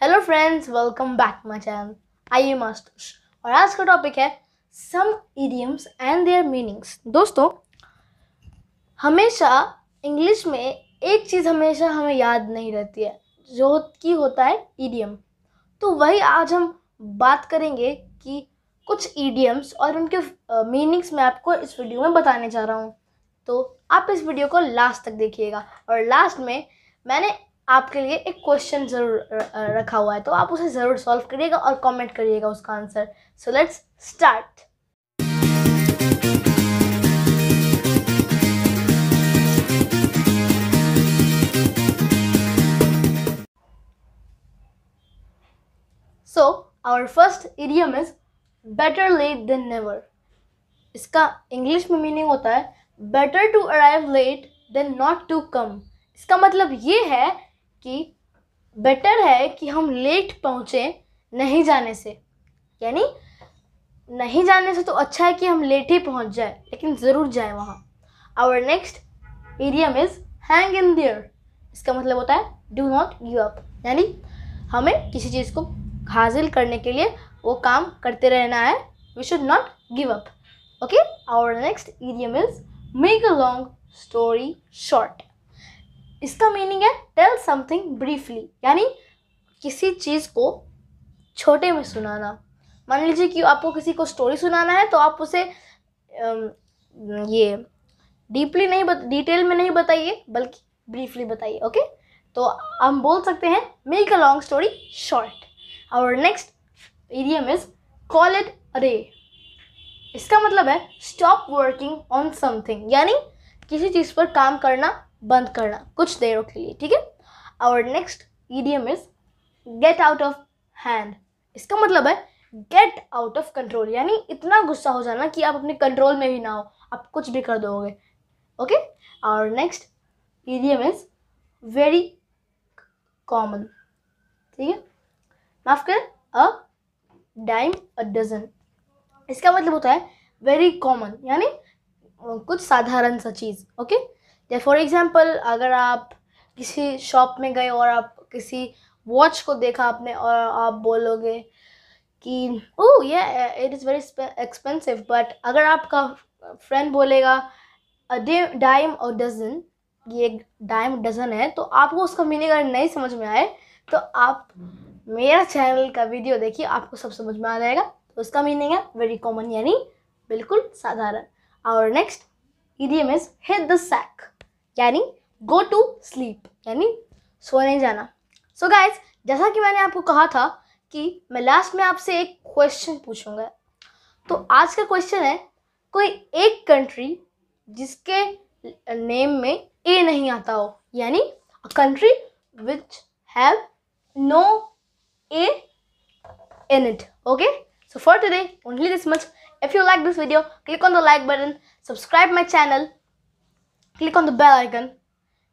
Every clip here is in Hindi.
Hello friends welcome back my channel M Aastush और आज का टॉपिक है some idioms and their meanings दोस्तों, हमेशा इंग्लिश में एक चीज़ हमेशा हमें याद नहीं रहती है, जो कि होता है इडियम तो वही आज हम बात करेंगे कि कुछ ईडियम्स और उनके मीनिंग्स मैं आपको इस वीडियो में बताने जा रहा हूँ। तो आप इस वीडियो को लास्ट तक देखिएगा। और लास्ट में मैंने आपके लिए एक क्वेश्चन ज़रूर रखा हुआ है तो आप उसे ज़रूर सॉल्व करिएगा और कमेंट करिएगा उसका answer so let's start so our first idiom is better late than never इसका इंग्लिश में मीनिंग होता है better to arrive late than not to come इसका मतलब ये है कि बेटर है कि हम लेट पहुँचे नहीं जाने से। यानी नहीं जाने से तो अच्छा है कि हम लेट ही पहुँच जाए, लेकिन ज़रूर जाए वहाँ। Our next idiom is hang in there इसका मतलब होता है डू नॉट गिव अप यानी हमें किसी चीज़ को हासिल करने के लिए वो काम करते रहना है। We should not give up okay our next idiom is make a long story short इसका मीनिंग है टेल समथिंग ब्रीफली यानी किसी चीज़ को छोटे में सुनाना। मान लीजिए कि आपको किसी को स्टोरी सुनाना है तो आप उसे ये डीपली नहीं बत, डिटेल में नहीं बताइए बल्कि ब्रीफली बताइए ओके तो हम बोल सकते हैं make a long story short और next idiom is call it अरे इसका मतलब है स्टॉप वर्किंग ऑन समथिंग यानी किसी चीज़ पर काम करना बंद करना कुछ देरों के लिए, ठीक है? और next idiom is get out of hand इसका मतलब है गेट आउट ऑफ़ कंट्रोल यानी इतना गुस्सा हो जाना कि आप अपने कंट्रोल में भी ना हो, आप कुछ भी कर दोगे ओके और next idiom is very common ठीक है? माफ़ करें अ डाइम अ डजन इसका मतलब होता है वेरी कॉमन यानी कुछ साधारण सा चीज़ ओके फॉर एग्ज़ाम्पल अगर आप किसी शॉप में गए और आप किसी वॉच को देखा आपने और आप बोलोगे कि ओ ये it is very expensive but अगर आपका फ्रेंड बोलेगा डाइम और डजन ये डाइम डजन है तो आपको उसका मीनिंग अगर नहीं समझ में आए तो आप मेरा चैनल का वीडियो देखिए, आपको सब समझ में आ जाएगा। तो उसका मीनिंग है वेरी कॉमन यानी बिल्कुल साधारण। और next idiom is hit the sack यानी गो टू स्लीप यानी सोने जाना। सो so गाइज़ जैसा कि मैंने आपको कहा था कि मैं लास्ट में आपसे एक क्वेश्चन पूछूँगा। तो आज का क्वेश्चन है, कोई एक कंट्री जिसके नेम में ए नहीं आता हो। यानी a country which have no a in it okay so for today only this much if you like this video click on the like button subscribe my channel click on the bell icon,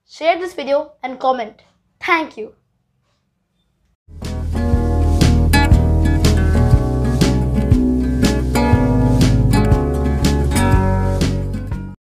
share this video and comment. Thank you.